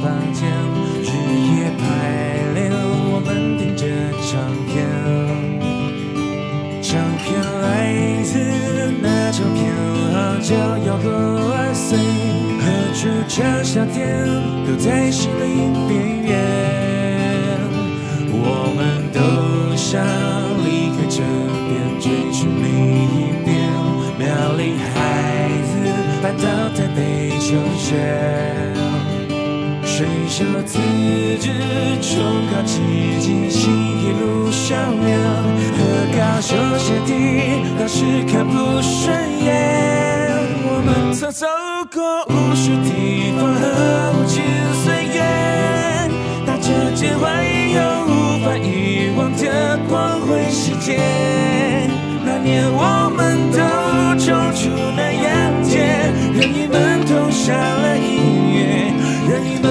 房间，日夜排练，我们听着唱片。唱片来自那唱片行叫摇滚二岁，和主唱夏天都在心灵边缘。我们都想离开这边，追寻另一边。苗栗孩子搬到台北求学。水手自制，重考至今心一路上面，和高修鞋底，老师看不顺眼。我们曾走过无数地方和无尽岁月，打着肩怀有无法遗忘的光辉时间。那年我们都冲出那阳街，任意门投下了音乐，任意门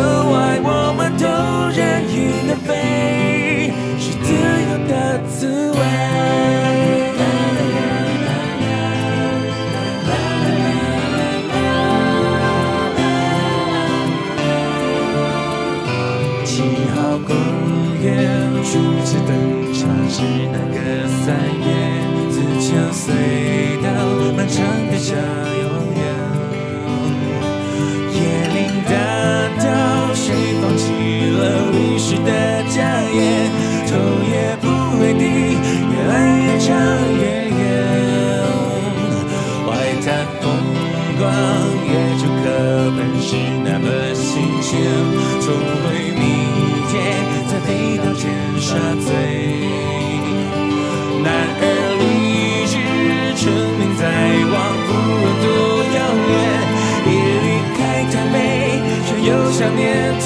公园初次登场是那个三月，自强隧道漫长的小永远。椰林大道，谁放弃了历史的家业？头也不回地，越来越长越远。外滩风光，阅读课本是那么新鲜，重回明天，再飞到尖沙咀。男儿立志，成名在望，不论多遥远，一离开台北，却又想念台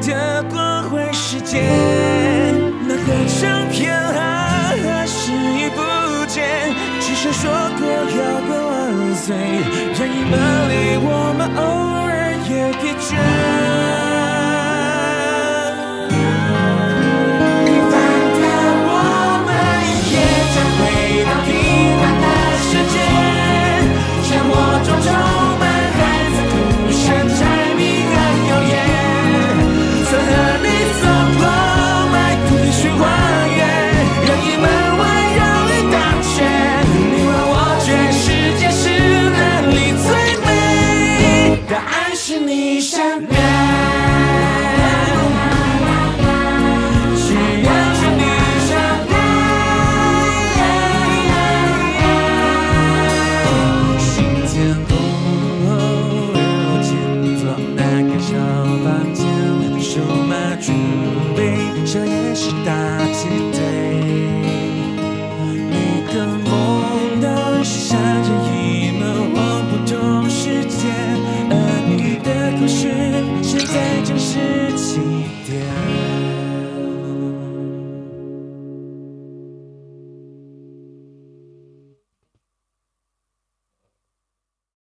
的光辉世界。那个唱片行何时已不见，只是说过摇滚万岁。任意门里，我们偶尔也疲倦。马准备，深夜是大集体。